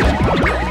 Oh, my God.